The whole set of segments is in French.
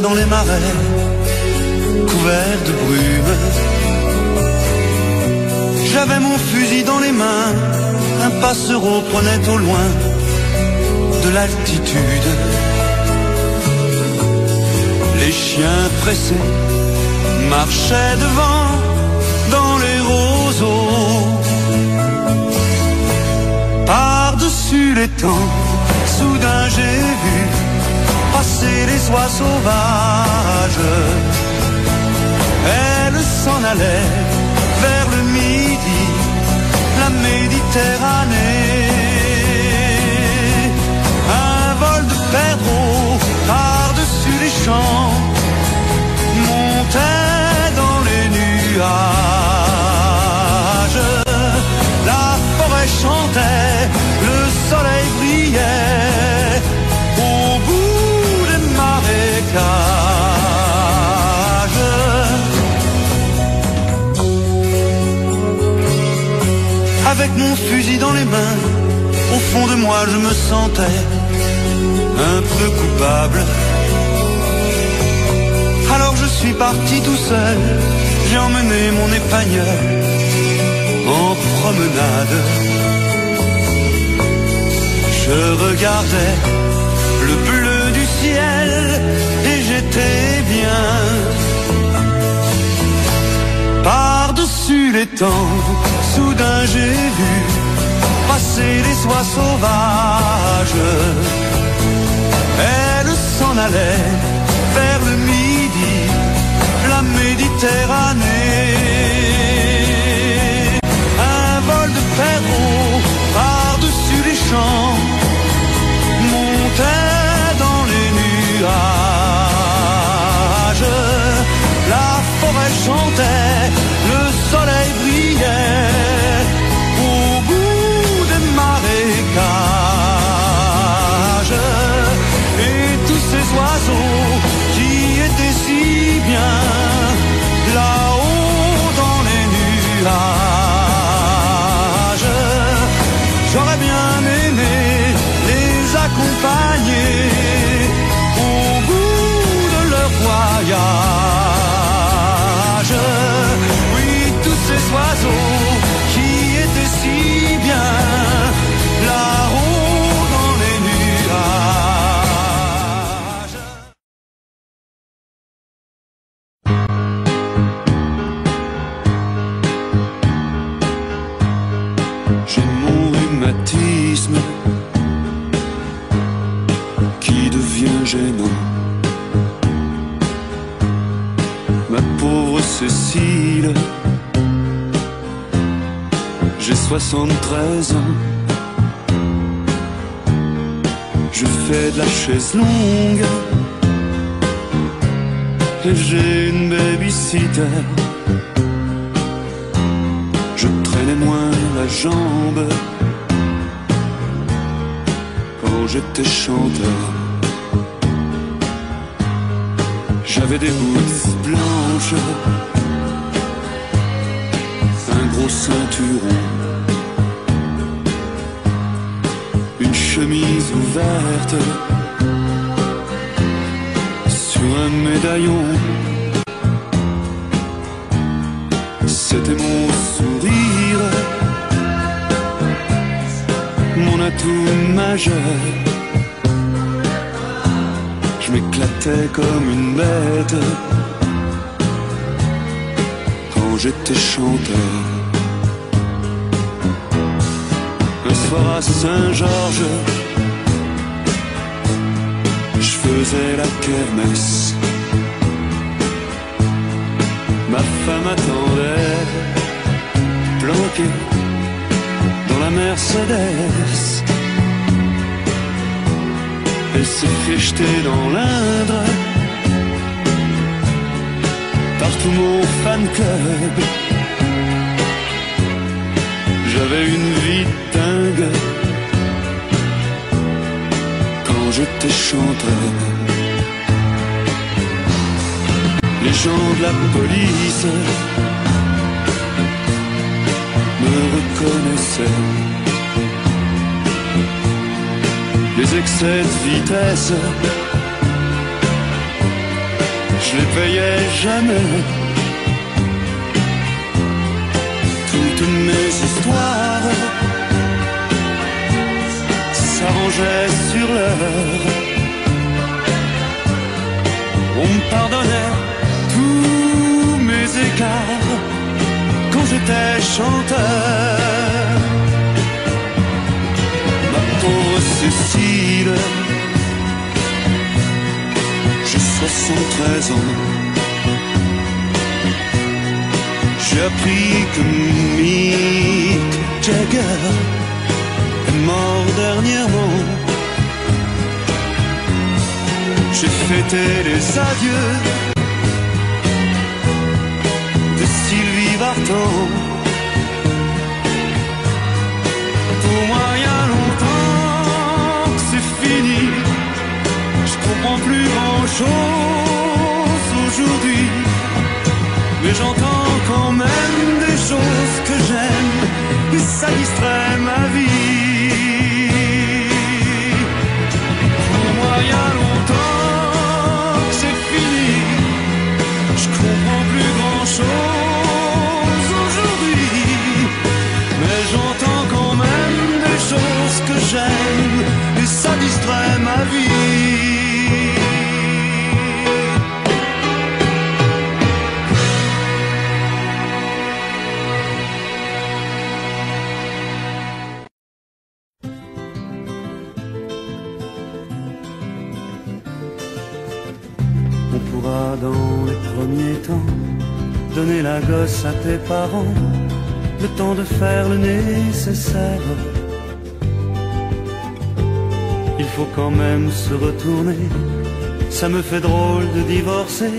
danser Au fond de moi, je me sentais un peu coupable. Alors je suis parti tout seul, j'ai emmené mon épagneur en promenade. Je regardais le bleu du ciel et j'étais bien. Par-dessus les temps, soudain j'ai vu passer des soies sauvages. Elle s'en allait vers le midi, la Méditerranée. Un vol de perros par-dessus les champs montait dans les nuages. La forêt chantait, le soleil brillait. 73 ans. Je fais de la chaise longue et j'ai une babysitter. Je traînais moins la jambe quand j'étais chanteur. J'avais des boules blanches, un gros ceinturon, chemise ouverte sur un médaillon. C'était mon sourire, mon atout majeur. Je m'éclatais comme une bête quand j'étais chanteur. À Saint-Georges, je faisais la kermesse. Ma femme attendait, planquée dans la Mercedes. Elle s'est fait jeter dans l'Indre par tout mon fan club. J'avais une vie dingue quand j'étais chanteur. Les gens de la police me reconnaissaient. Les excès de vitesse, je les payais jamais. Toutes mes histoires sur l'heure. On me pardonnait tous mes écarts quand j'étais chanteur. Ma pauvre Cécile, j'ai 73 ans. J'ai appris que Mick Jagger mort dernièrement. J'ai fêté les adieux de Sylvie Vartan. Pour moi, il y a longtemps que c'est fini. Je comprends plus grand chose aujourd'hui. Mais j'entends quand même des choses que j'aime. Et ça distrait tes parents, le temps de faire le nécessaire. Il faut quand même se retourner, ça me fait drôle de divorcer,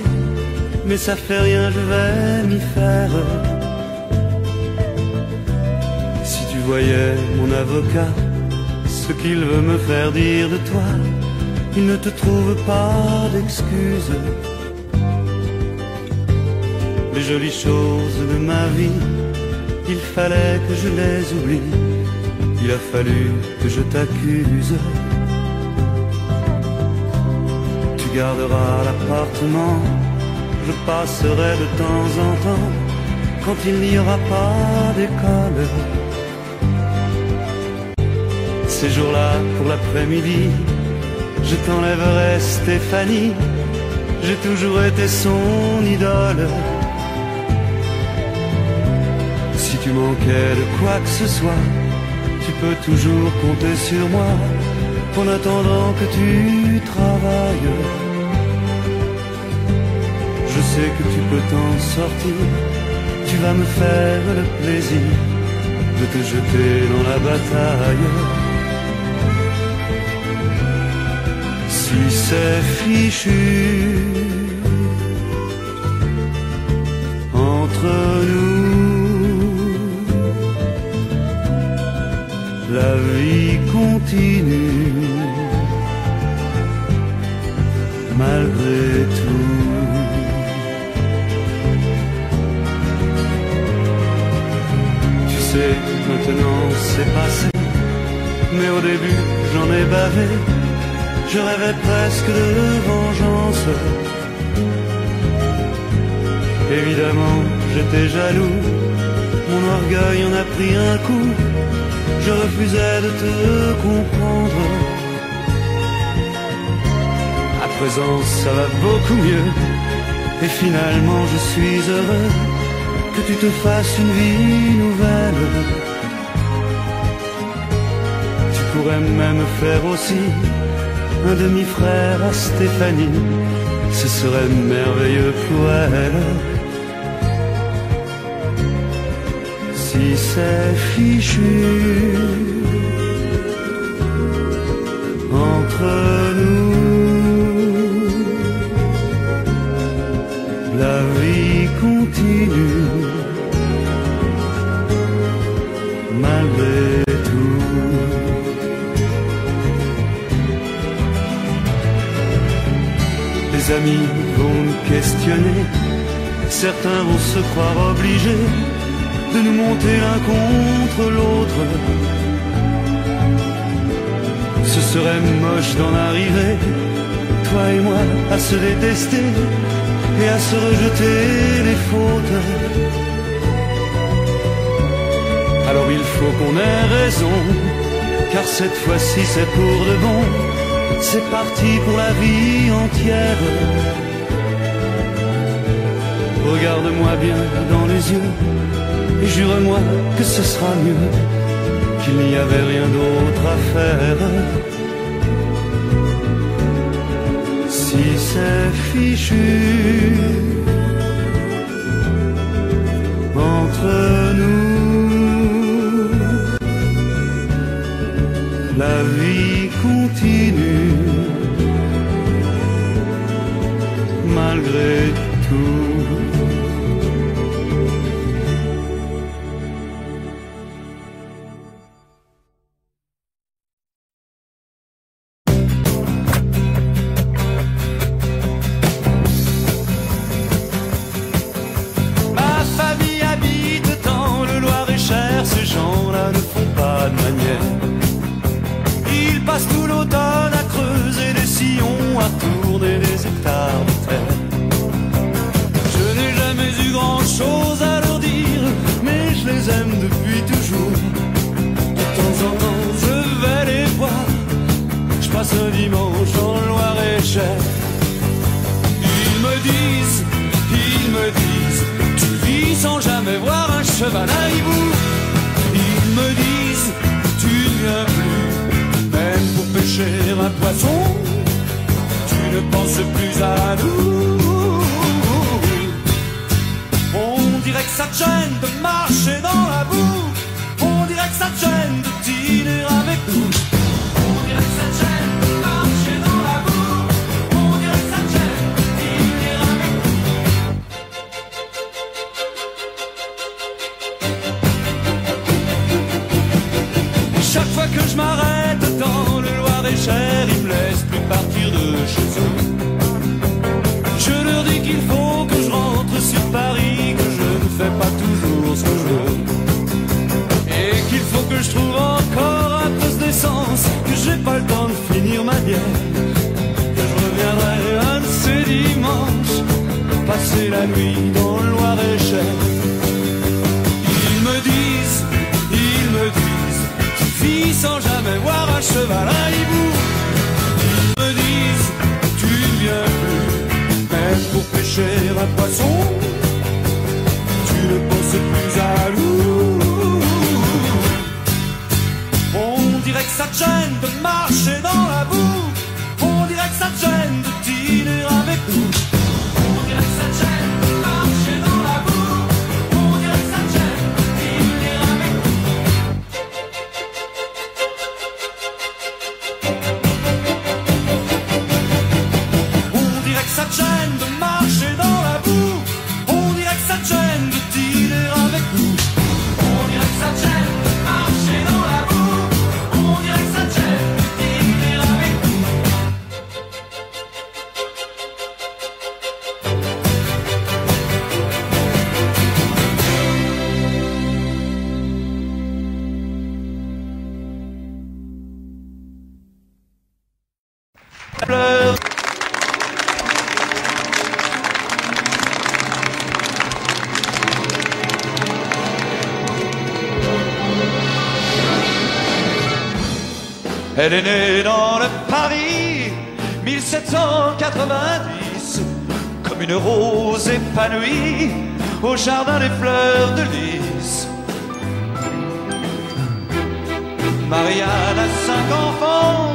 mais ça fait rien, je vais m'y faire. Si tu voyais mon avocat, ce qu'il veut me faire dire de toi, il ne te trouve pas d'excuses. Jolies choses de ma vie, il fallait que je les oublie. Il a fallu que je t'accuse. Tu garderas l'appartement, je passerai de temps en temps quand il n'y aura pas d'école. Ces jours-là, pour l'après-midi, je t'enlèverai Stéphanie, j'ai toujours été son idole. Tu manquais de quoi que ce soit, tu peux toujours compter sur moi en attendant que tu travailles. Je sais que tu peux t'en sortir, tu vas me faire le plaisir de te jeter dans la bataille. Si c'est fichu malgré tout. Tu sais, maintenant c'est passé, mais au début j'en ai bavé. Je rêvais presque de vengeance. Évidemment, j'étais jaloux, mon orgueil en a pris un coup. Je refusais de te comprendre. À présent, ça va beaucoup mieux. Et finalement, je suis heureux que tu te fasses une vie nouvelle. Tu pourrais même faire aussi un demi-frère à Stéphanie. Ce serait merveilleux pour elle. Si c'est fichu entre nous, la vie continue malgré tout. Les amis vont nous questionner, certains vont se croire obligés de nous monter l'un contre l'autre. Ce serait moche d'en arriver, toi et moi, à se détester et à se rejeter les fautes. Alors il faut qu'on ait raison, car cette fois-ci c'est pour de bon. C'est parti pour la vie entière. Regarde-moi bien dans yeux jure-moi que ce sera mieux, qu'il n'y avait rien d'autre à faire. Si c'est fichu entre nous, la vie continue malgré tout. Que j'ai pas le temps de finir ma bière. Que je reviendrai un de ces dimanches, passer la nuit dans le Loir-et-Cher. Ils me disent, ils me disent, tu vis sans jamais voir un cheval à hibou. Ils me disent, tu ne viens plus, même pour pêcher un poisson, Elle est née dans le Paris 1790 comme une rose épanouie au jardin des fleurs de lys. Marianne a cinq enfants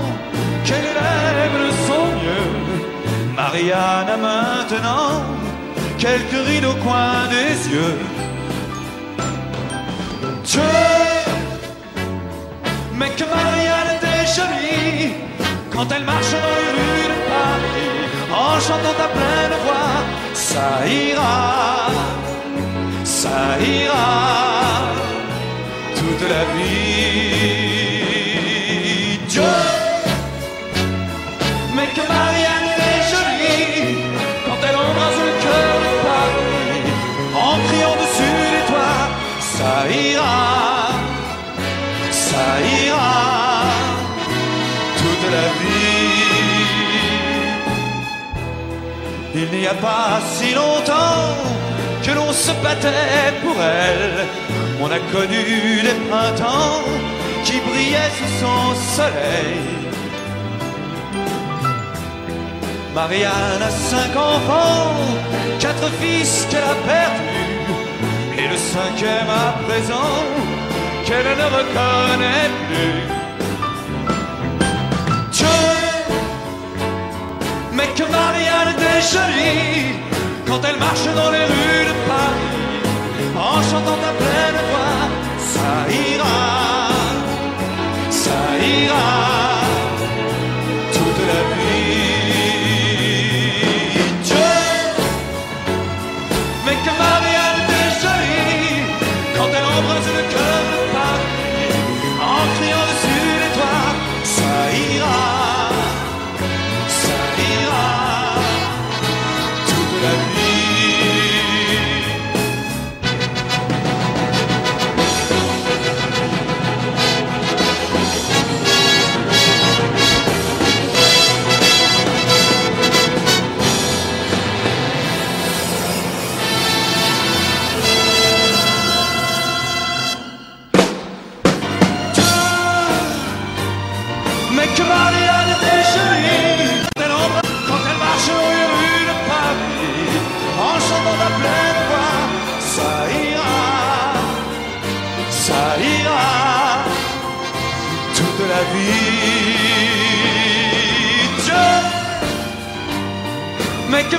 qu'elle élève de son mieux. Marianne a maintenant quelques rides au coin des yeux. Dieu mais que Marianne quand elle marche dans les rues de Paris en chantant à pleine voix. Ça ira, ça ira toute la vie. Dieu, mais que Marianne Il n'y a pas si longtemps que l'on se battait pour elle. On a connu des printemps qui brillaient sous son soleil. Marianne a cinq enfants, quatre fils qu'elle a perdus, et le cinquième à présent qu'elle ne reconnaît plus. Mais que Marianne était jolie quand elle marche dans les rues de Paris en chantant à pleine voix. Ça ira, ça ira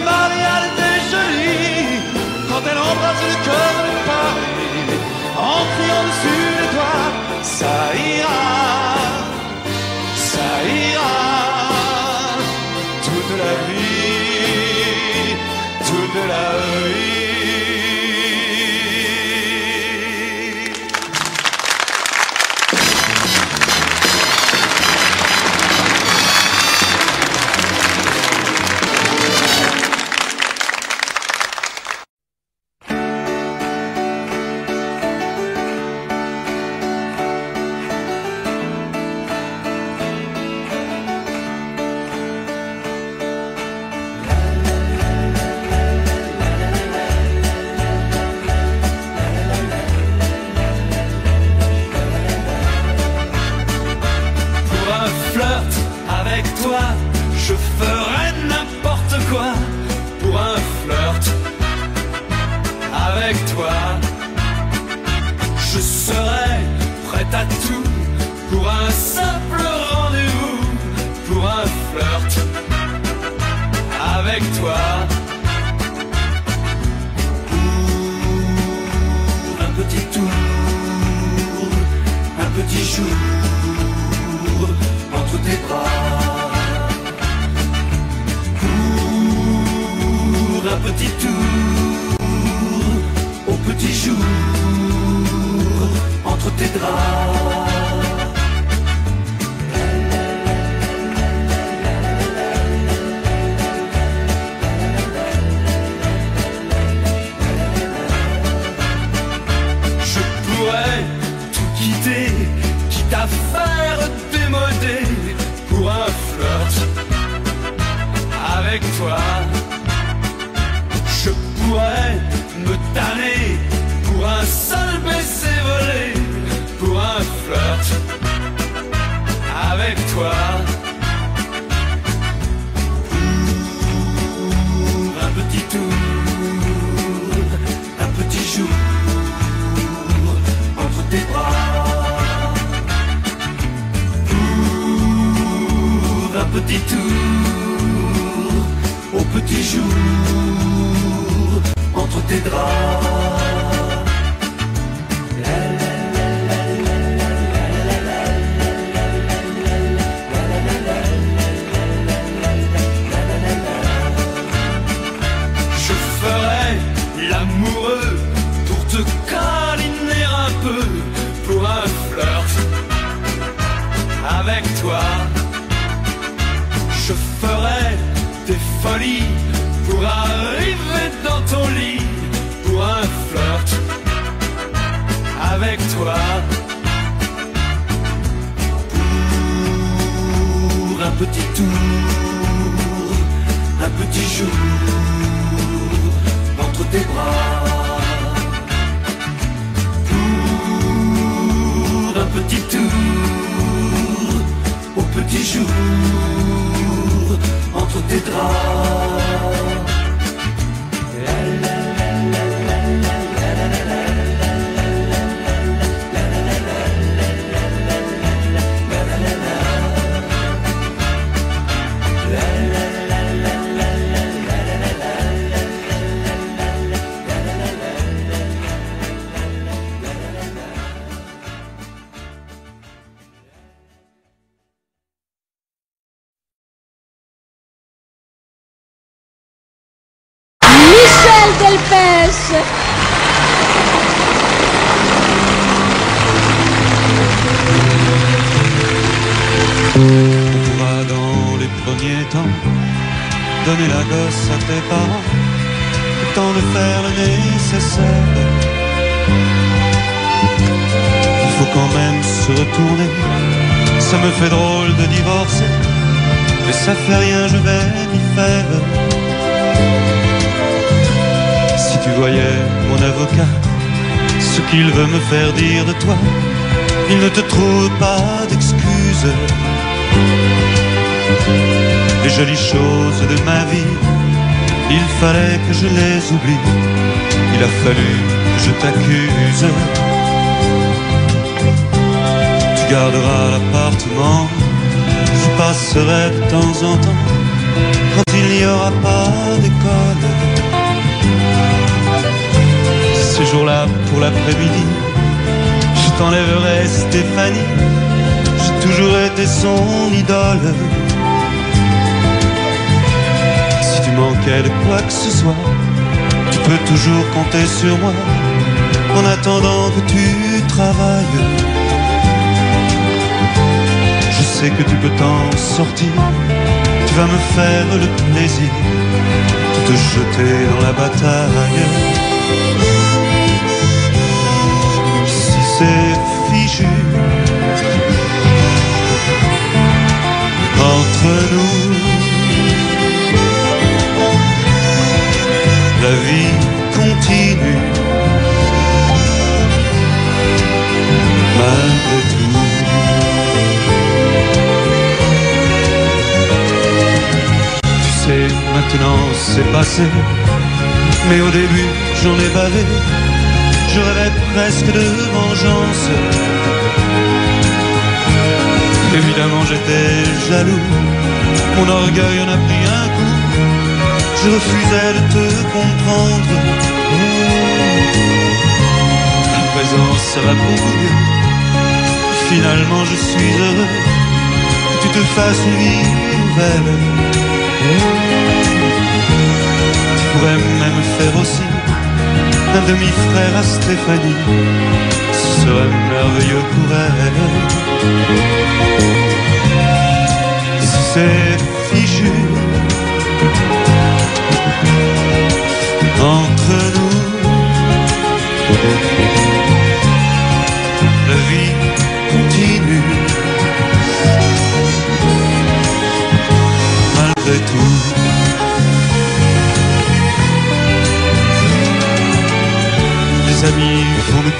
mais avec toi. De toi, il ne te trouve pas d'excuses. Les jolies choses de ma vie, il fallait que je les oublie. Il a fallu que je t'accuse. Tu garderas l'appartement, je passerai de temps en temps quand il n'y aura pas d'école. Ces jours-là, pour l'après-midi, t'enlèverai Stéphanie. J'ai toujours été son idole. Si tu manquais de quoi que ce soit, tu peux toujours compter sur moi. En attendant que tu travailles, je sais que tu peux t'en sortir. Tu vas me faire le plaisir de te jeter dans la bataille. Si c'est entre nous, la vie continue malgré tout. Tu sais, maintenant c'est passé, mais au début j'en ai bavé. Je rêvais presque de vengeance. j'étais jaloux, mon orgueil en a pris un coup. Je refusais de te comprendre. À présent, ça va beaucoup mieux. Finalement, je suis heureux que tu te fasses une vie nouvelle. Tu pourrais même faire aussi un demi-frère à Stéphanie. Ce serait merveilleux pour elle. C'est fichu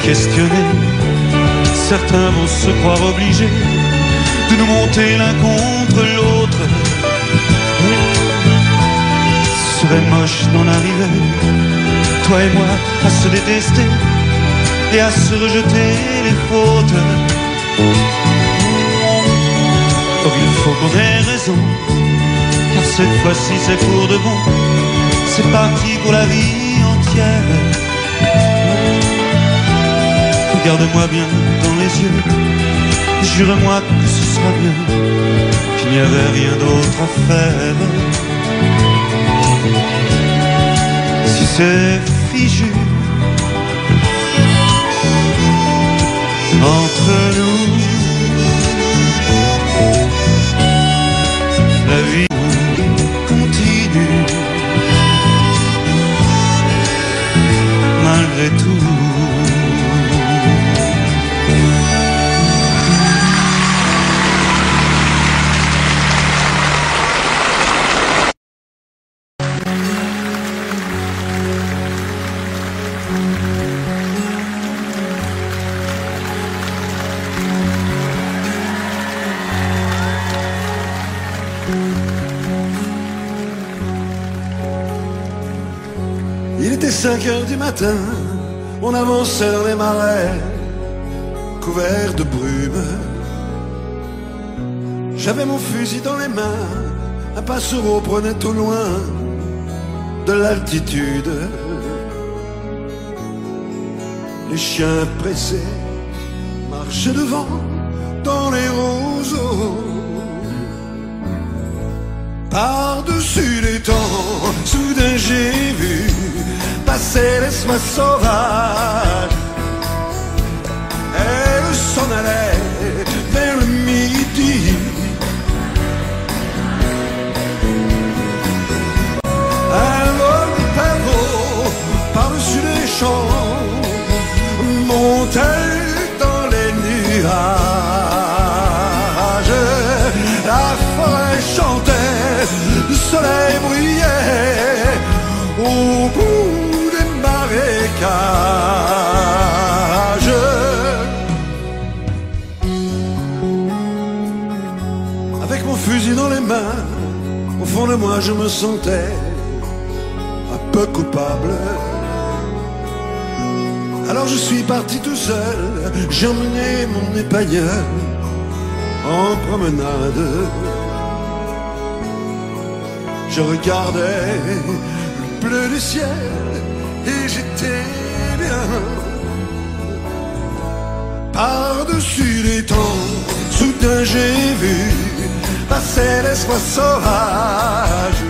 questionner, certains vont se croire obligés de nous monter l'un contre l'autre. Ce serait moche d'en arriver, toi et moi, à se détester et à se rejeter les fautes. Or il faut qu'on ait raison, car cette fois-ci c'est pour de bon. C'est parti pour la vie entière. Regarde-moi bien dans les yeux, jure-moi que ce sera bien, qu'il n'y avait rien d'autre à faire. Si c'est figé entre nous, la vie continue malgré tout. 5 heures du matin, on avançait dans les marais, couverts de brume. J'avais mon fusil dans les mains, un passereau prenait au loin de l'altitude. Les chiens pressés marchaient devant dans les roseaux. Par-dessus les temps, soudain j'ai vu passer les soies sauvages. Elle s'en allait vers le midi. Un vol de pavot par-dessus les champs soleil brillait au bout des marécages. Avec mon fusil dans les mains, au fond de moi je me sentais un peu coupable. Alors je suis parti tout seul, j'ai emmené mon épagneur en promenade. Je regardais le bleu du ciel et j'étais bien. Par-dessus les temps, soudain j'ai vu passer les soies sauvages.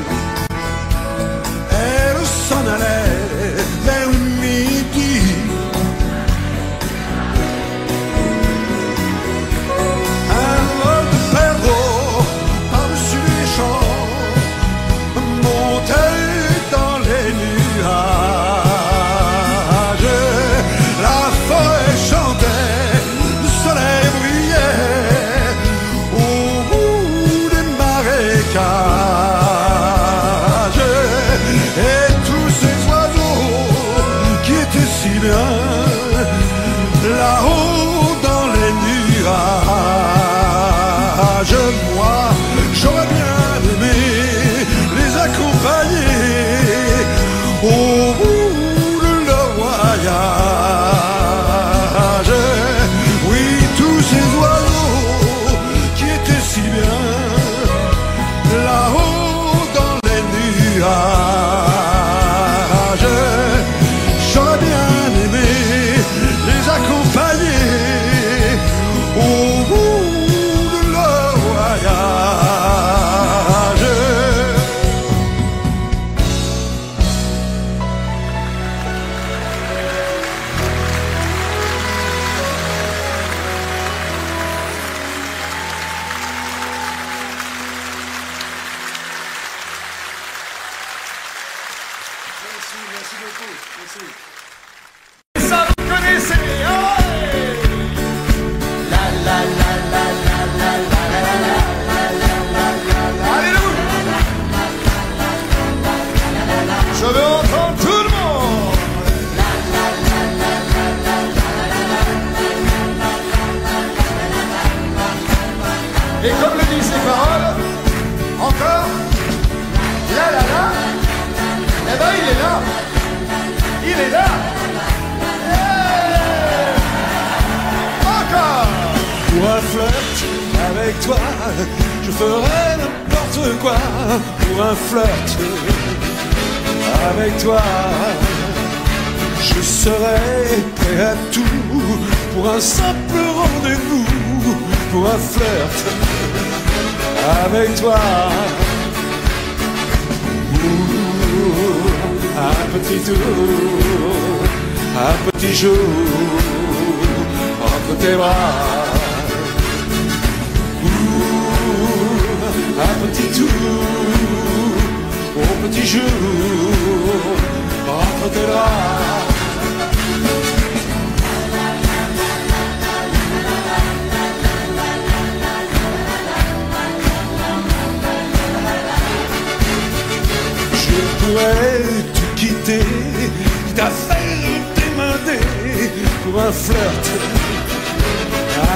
Un flirt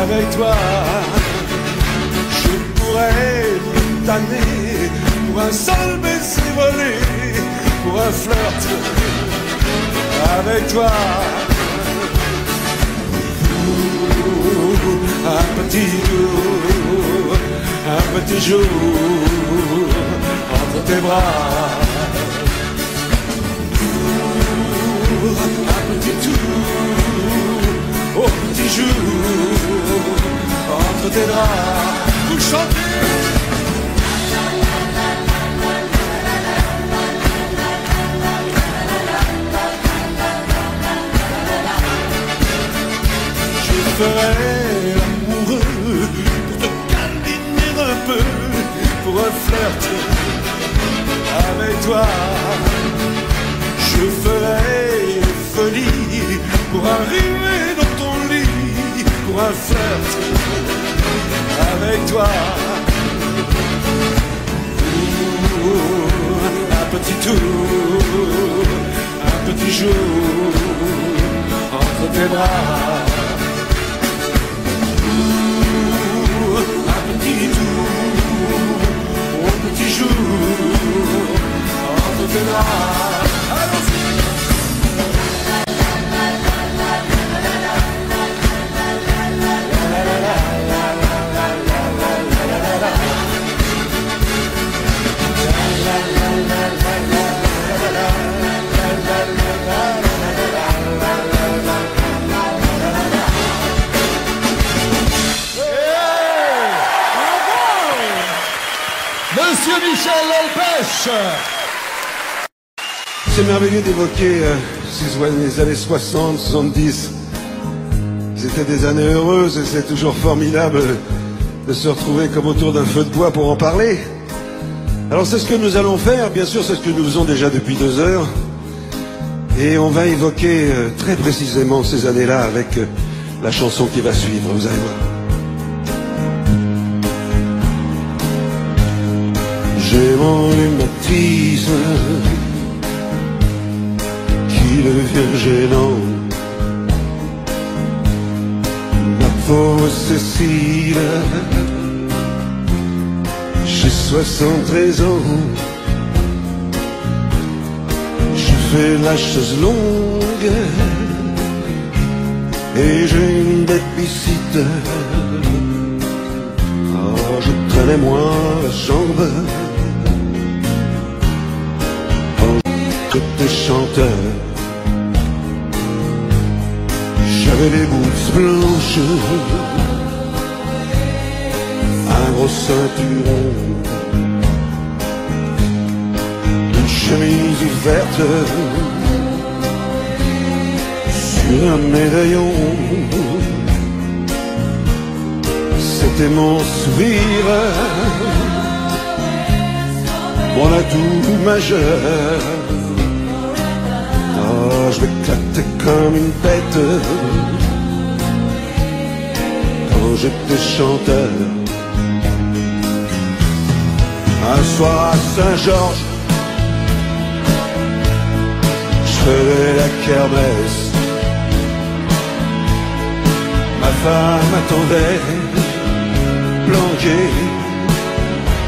avec toi. Je pourrais me tanner pour un seul baiser volé, pour un flirt avec toi. Un petit jour, un petit jour entre tes bras. Un petit tour, au petit jour entre tes draps. Vous chantez. Je ferai amoureux pour te câliner un peu, pour un flirt avec toi. Je ferai folie pour arriver dans ton un avec toi. Un petit tour, un petit jour entre tes bras. Un petit tour, au petit jour entre tes bras. C'est merveilleux d'évoquer euh, les années 60, 70. C'était des années heureuses et c'est toujours formidable de se retrouver comme autour d'un feu de bois pour en parler. Alors c'est ce que nous allons faire, bien sûr c'est ce que nous faisons déjà depuis deux heures. Et on va évoquer euh, très précisément ces années-là avec euh, la chanson qui va suivre, vous allez voir. J'ai mon rhumatisme qui devient gênant. Ma pauvre Cécile, j'ai 73 ans. Je fais la chaise longue et j'ai une babysitter. Oh, je traînais moins la jambe. J'étais chanteur. J'avais les boules blanches, un gros ceinturon, une chemise ouverte sur un médaillon. C'était mon sourire, mon atout majeur. Je m'éclatais comme une bête quand j'étais chanteur. Un soir à Saint-Georges, je faisais la kermesse. Ma femme attendait, planquée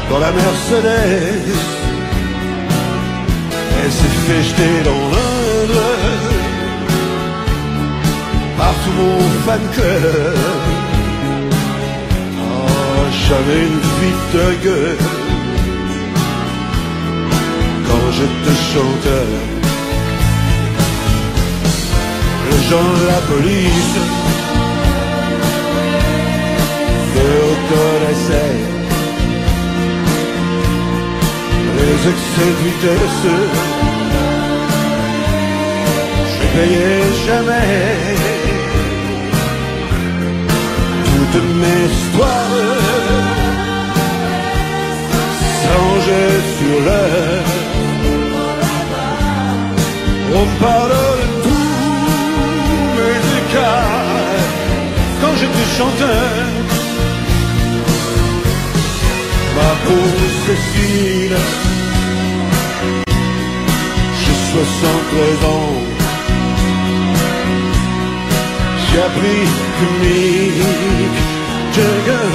quand la Mercedes elle s'est fait jeter dans l'Inde par tout mon fan club. Oh, j'avais une vie de gueule quand j'étais chanteur. Les gens de la police me reconnaissaient les excès de vitesse. Je payais jamais toutes mes histoires s'arrangeaient sur l'heure. On parle de tous mes écarts quand j'étais chanteur. Ma pauvre Cécile, j'ai 73 ans. Mick Jagger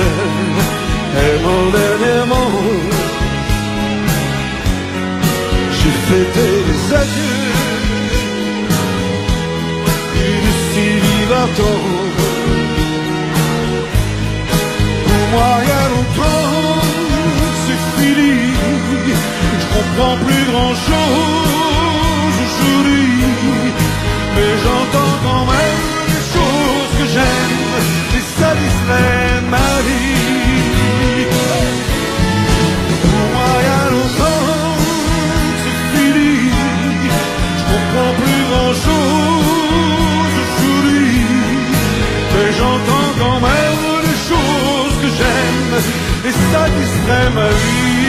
est mon dernier mot. J'ai fêté les adieux d'une Sylvie Vartan. Pour moi, il y a longtemps, c'est fini. Je comprends plus grand chose aujourd'hui. Mais j'entends quand même Pour moi. Je comprends plus grand chose aujourd'hui. Mais j'entends quand même les choses que j'aime et ça distrait ma vie.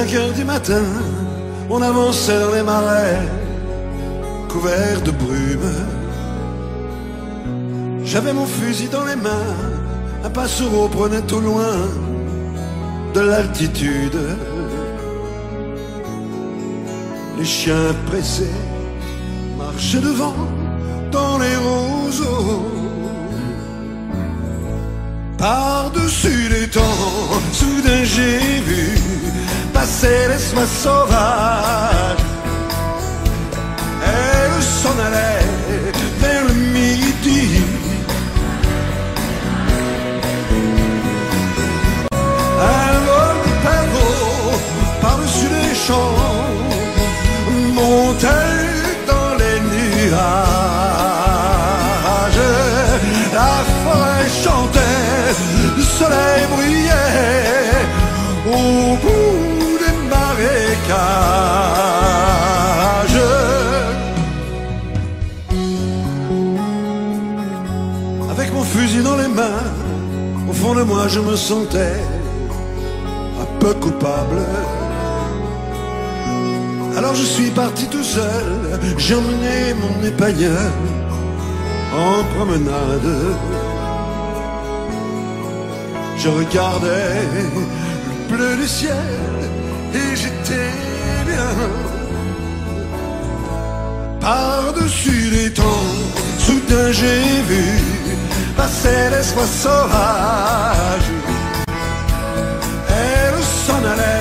5 heures du matin, on avançait dans les marais, couverts de brume. J'avais mon fusil dans les mains, un passereau prenait au loin de l'altitude. Les chiens pressés marchaient devant dans les roseaux. Par-dessus les temps, soudain j'ai vu passer les soies sauvages. Elle Avec mon fusil dans les mains, au fond de moi je me sentais un peu coupable. Alors je suis parti tout seul, j'ai emmené mon épagneur en promenade. Je regardais le bleu du ciel et j'étais bien. Par-dessus les temps, soudain j'ai vu passer les soies sauvages. Elle s'en allait